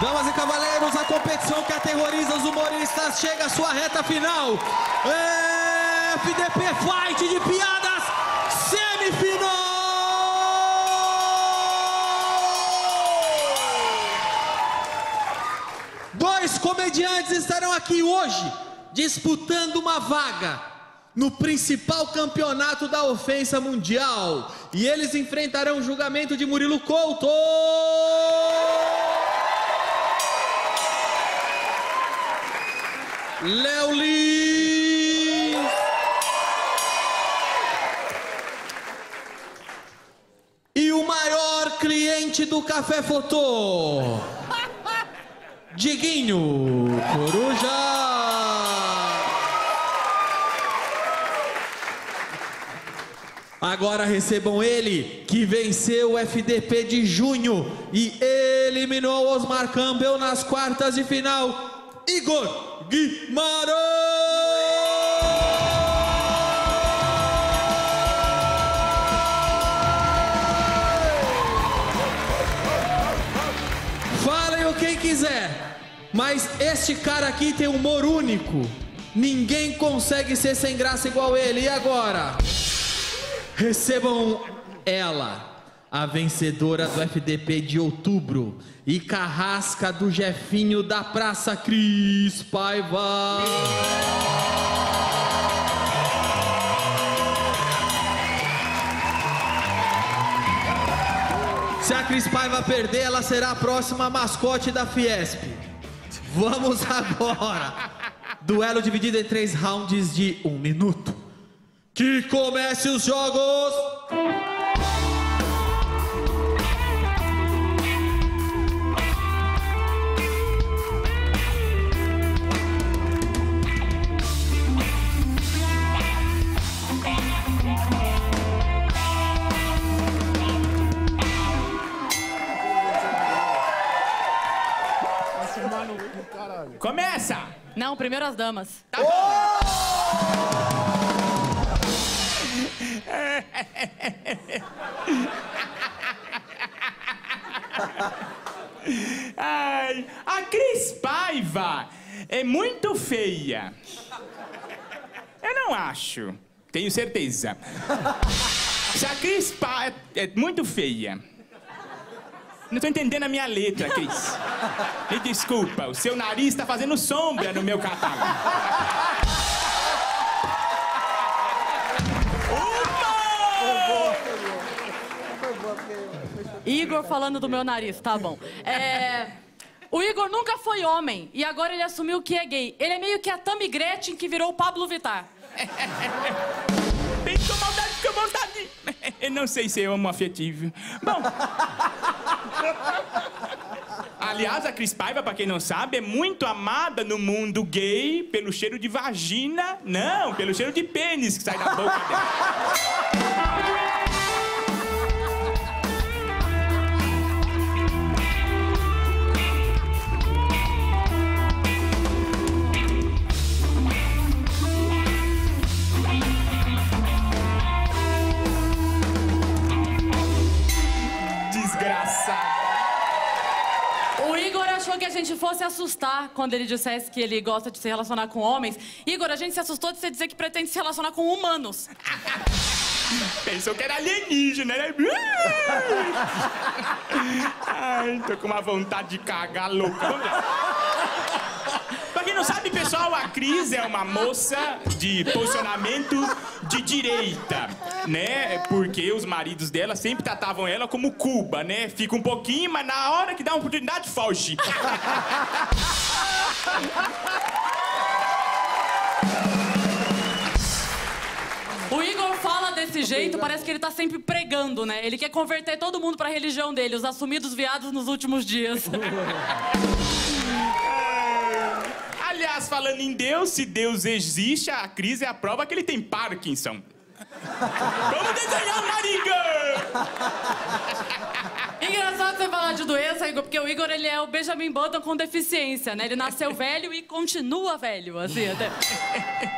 Damas e cavaleiros, a competição que aterroriza os humoristas chega à sua reta final. FDP Fight de piadas, semifinal! Dois comediantes estarão aqui hoje disputando uma vaga no principal campeonato da ofensa mundial. E eles enfrentarão o julgamento de Murilo Couto. Léo Lins. E o maior cliente do Café Fotô. Diguinho Coruja. Agora recebam ele, que venceu o FDP de junho e eliminou Osmar Campbell nas quartas de final, Igor Guimarães! Falem o quem quiser, mas este cara aqui tem humor único. Ninguém consegue ser sem graça igual ele. E agora? Recebam ela, a vencedora do FDP de outubro e carrasca do Jefinho da Praça Cris Paiva. Se a Cris Paiva perder, ela será a próxima mascote da Fiesp. Vamos agora. Duelo dividido em três rounds de um minuto. Que comece os jogos! Primeiro as damas. Tá bom. Ai, a Cris Paiva é muito feia. Eu não acho. Tenho certeza. Se a Cris Paiva é muito feia. Não tô entendendo a minha letra, Cris. Me desculpa, o seu nariz tá fazendo sombra no meu catálogo. Igor falando do meu nariz, tá bom. É. O Igor nunca foi homem e agora ele assumiu que é gay. Ele é meio que a Tammy Gretchen que virou o Pablo Vittar. Pensou maldade com vontade. Eu não sei se é homoafetivo. Bom. Aliás, a Cris Paiva, pra quem não sabe, é muito amada no mundo gay pelo cheiro de vagina. Não, pelo cheiro de pênis que sai da boca dela. Gente fosse assustar quando ele dissesse que ele gosta de se relacionar com homens. Igor, a gente se assustou de você dizer que pretende se relacionar com humanos. Pensou que era alienígena, né? Ai, tô com uma vontade de cagar louca. Pra quem não sabe, pessoal, a Cris é uma moça de posicionamento de direita, né? Porque os maridos dela sempre tratavam ela como Cuba, né? Fica um pouquinho, mas na hora que dá uma oportunidade, foge. O Igor fala desse jeito, parece que ele tá sempre pregando, né? Ele quer converter todo mundo pra religião dele, os assumidos viados nos últimos dias. Aliás, falando em Deus, se Deus existe, a Cris é a prova que ele tem Parkinson. Vamos desenhar, Mariga! Engraçado você falar de doença, Igor, porque o Igor ele é o Benjamin Button com deficiência, né? Ele nasceu velho e continua velho, assim, até.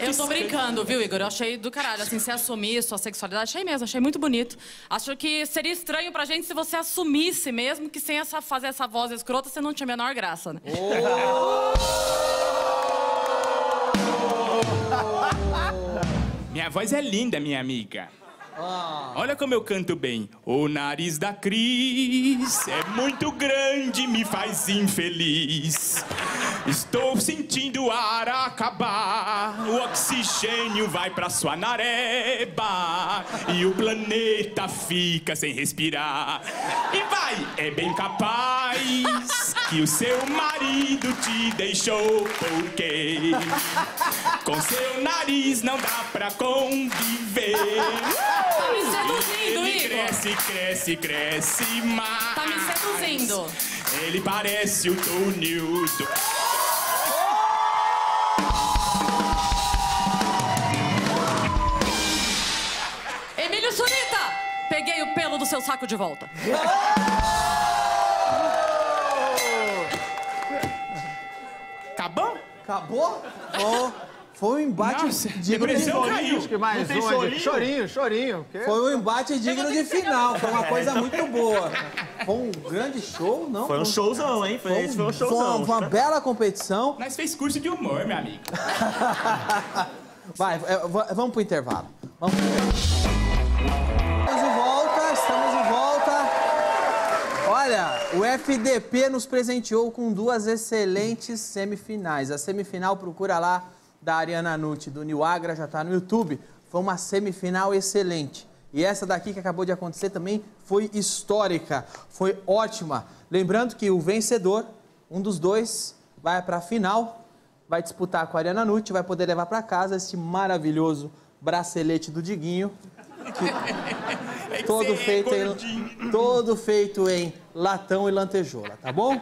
Muito Eu tô brincando, viu, Igor? Eu achei do caralho. Assim, você assumir sua sexualidade, achei mesmo, achei muito bonito. Acho que seria estranho pra gente se você assumisse mesmo que sem essa, fazer essa voz escrota você não tinha a menor graça, né? Minha voz é linda, minha amiga. Olha como eu canto bem. O nariz da Cris é muito grande, me faz infeliz. Estou sentindo o ar acabar. O oxigênio vai pra sua nareba. E o planeta fica sem respirar. E vai, é bem capaz que o seu marido te deixou porque com seu nariz não dá pra conviver. Tá me seduzindo, Ele Igor! cresce, cresce, cresce mais. Tá me seduzindo. Ele parece o túnel seu saco de volta. Acabou? Acabou? Foi, foi um embate Nossa, digno de final. caiu. Que mais Não um. chorinho? Chorinho, chorinho. Que- Foi um embate digno de final. Foi uma coisa muito boa. Foi um grande show, não? Foi um showzão, hein? Foi, foi um Foi uma, showzão. uma bela competição. Nós fez curso de humor, meu amigo. Vai, é, va- vamos pro intervalo. Vamos pro intervalo. Olha, o FDP nos presenteou com duas excelentes semifinais. A semifinal, procura lá, da Ariana Nucci, do New Agra, já tá no YouTube. Foi uma semifinal excelente. E essa daqui que acabou de acontecer também foi histórica, foi ótima. Lembrando que o vencedor, um dos dois, vai para a final, vai disputar com a Ariana Nucci, vai poder levar para casa esse maravilhoso bracelete do Diguinho, todo feito em, todo feito em latão e lantejoula, tá bom?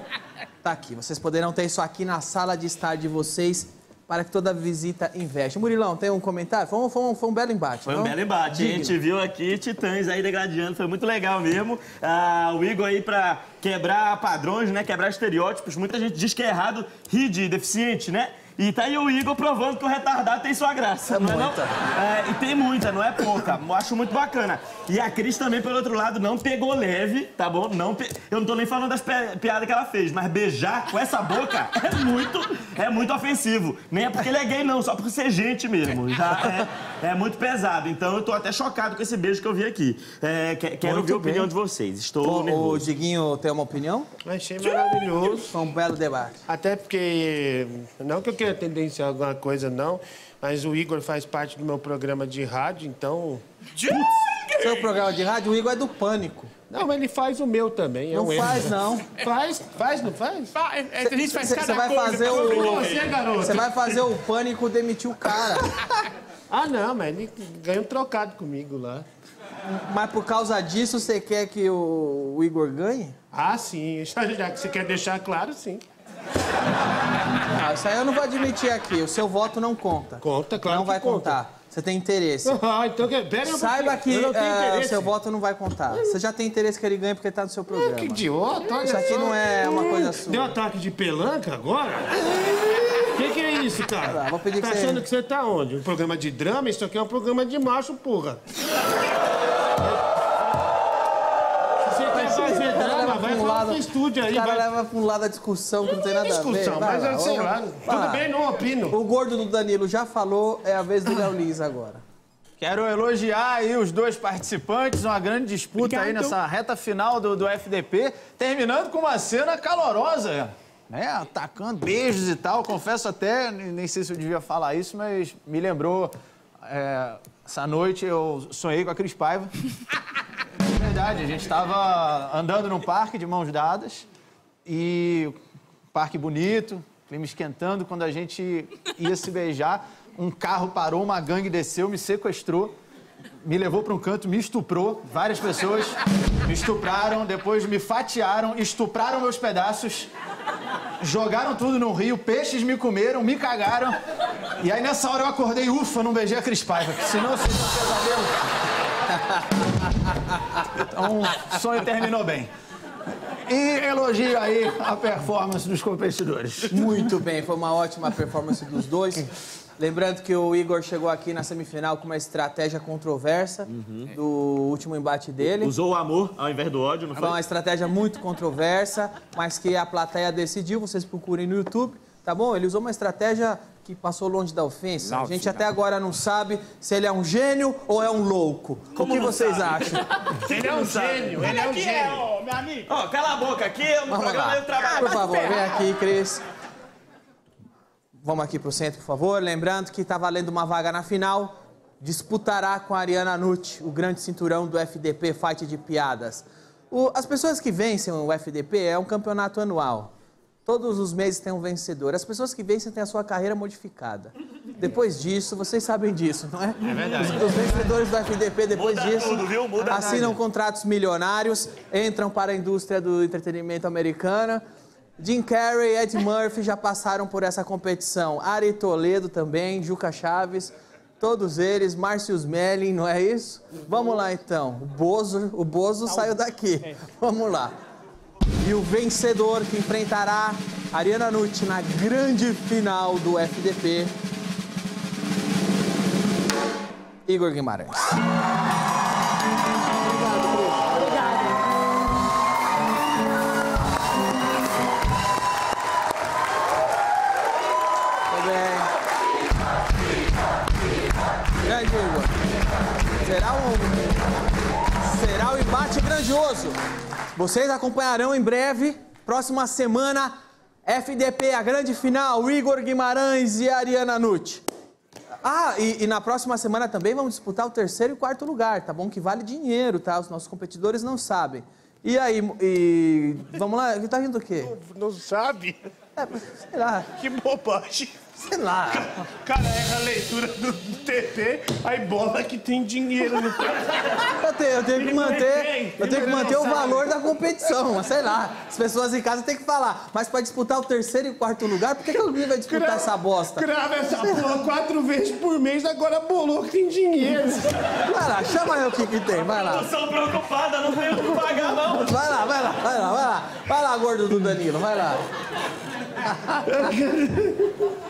Tá aqui. Vocês poderão ter isso aqui na sala de estar de vocês para que toda visita investe. Murilão, tem um comentário? Foi um, foi um- foi um belo embate. Foi um não? belo embate. A Digno. gente viu aqui titãs aí degradando, foi muito legal mesmo. Ah, o Igor aí pra quebrar padrões, né? Quebrar estereótipos. Muita gente diz que é errado rir de deficiente, né? E tá aí o Igor provando que o retardado tem sua graça, É não é não? muita. É, e tem muita, não é pouca. Eu acho muito bacana. E a Cris também, pelo outro lado, não pegou leve, tá bom? Não pe- Eu não tô nem falando das pe- piadas que ela fez, mas beijar com essa boca é muito, é muito ofensivo. Nem é porque ele é gay, não, só por ser gente mesmo. Já é, é muito pesado. Então eu tô até chocado com esse beijo que eu vi aqui. É, que- quero Muito ouvir a opinião bem. de vocês. Estou O. Diguinho tem uma opinião? Achei maravilhoso. Foi um belo debate. Até porque, não que eu queira tendenciar alguma coisa, não, mas o Igor faz parte do meu programa de rádio, então. Seu programa de rádio, o Igor é do Pânico. Não, mas ele faz o meu também. É Não um erro. faz, não. Faz, faz, não faz? É- é, a gente faz Você cada vai coisa fazer o. sobreviver. garoto. Você vai fazer o Pânico demitir o cara. Ah, não, mas ele ganha um trocado comigo lá. Mas por causa disso, você quer que o, o Igor ganhe? Ah, sim. Já que você quer deixar claro, sim. Ah, isso aí eu não vou admitir aqui. O seu voto não conta. Conta, claro Não vai conta. contar. Você tem interesse. Ah, então que- pera Saiba que não interesse. seu voto não vai contar. Você já tem interesse que ele ganhe porque tá no seu programa. Que idiota, olha Isso aqui só. não é uma coisa sua. Deu ataque de pelanca agora? O que, que é isso, cara? Ah, vou pedir tá que você- achando que você tá onde? Um programa de drama? Isso aqui é um programa de macho, porra. Vai pra um lado- estúdio aí. O cara vai... leva pra um lado a discussão que não tem nada a ver. discussão, mas lá, eu sei lá. Tudo bem, não opino. O gordo do Danilo já falou, é a vez do Léo Lins agora. Quero elogiar aí os dois participantes, uma grande disputa aí Obrigado. nessa reta final do, do FDP, terminando com uma cena calorosa, né? Atacando beijos e tal. Confesso até, nem nem sei se eu devia falar isso, mas me lembrou. é, essa noite eu sonhei com a Cris Paiva. Verdade, a gente estava andando no parque de mãos dadas e parque bonito, clima esquentando. Quando a gente ia se beijar, um carro parou, uma gangue desceu, me sequestrou, me levou para um canto, me estuprou. Várias pessoas me estupraram, depois me fatiaram, estupraram meus pedaços, jogaram tudo no rio, peixes me comeram, me cagaram. E aí nessa hora eu acordei, ufa, não beijei a Cris Paiva, senão seria um pesadelo. Então, o sonho terminou bem. E elogio aí a performance dos competidores. Muito bem, foi uma ótima performance dos dois. Lembrando que o Igor chegou aqui na semifinal com uma estratégia controversa do último embate dele. Usou o amor ao invés do ódio, não Foi uma foi? estratégia muito controversa, mas que a plateia decidiu. Vocês procurem no YouTube, tá bom? Ele usou uma estratégia que passou longe da ofensa. A gente até agora não sabe se ele é um gênio ou é um louco. o que não vocês sabe? acham? Ele é um gênio, ele é um gênio. meu amigo? Ó, cala a boca, aqui no Vamos programa lá. eu trabalho. Por favor, vem aqui, Cris. Vamos aqui pro centro, por favor. Lembrando que tá valendo uma vaga na final. Disputará com a Ariana Nucci, o grande cinturão do FDP Fight de Piadas. O- as pessoas que vencem o FDP é um campeonato anual. Todos os meses tem um vencedor. As pessoas que vencem têm a sua carreira modificada. Depois disso, vocês sabem disso, não é? É verdade. Os, os vencedores do FDP, depois Muda disso, tudo, viu? Muda assinam nada. contratos milionários, entram para a indústria do entretenimento americana. Jim Carrey Ed Murphy já passaram por essa competição. Ari Toledo também, Juca Chaves, todos eles, Márcio Smelling, não é isso? Vamos lá então. O Bozo, o Bozo saiu daqui. Vamos lá. E o vencedor que enfrentará Ariana Nucci na grande final do FDP, Igor Guimarães. Grande Igor. Será um, será um embate grandioso. Vocês acompanharão em breve, próxima semana, FDP, a grande final, Igor Guimarães e Ariana Nucci. Ah, e, e na próxima semana também vamos disputar o terceiro e quarto lugar, tá bom? Que vale dinheiro, tá? Os nossos competidores não sabem. E aí, e... vamos lá, tá rindo do quê? Não sabe? É, sei lá, Que bobagem. Sei lá. Cara, erra a leitura do TP, aí bola que tem dinheiro no Eu tenho, eu tenho que não manter, eu tenho que manter o valor da competição, mas sei lá. As pessoas em casa têm que falar. Mas para disputar o terceiro e quarto lugar, por que, que alguém vai disputar essa bosta? Grava essa porra quatro vezes por mês, agora bolou que tem dinheiro. Vai lá, chama aí o que, que tem, vai lá. São preocupada, não tem o que pagar, não. Vai lá, vai lá, vai lá, vai lá. Vai lá, gordo do Danilo, vai lá.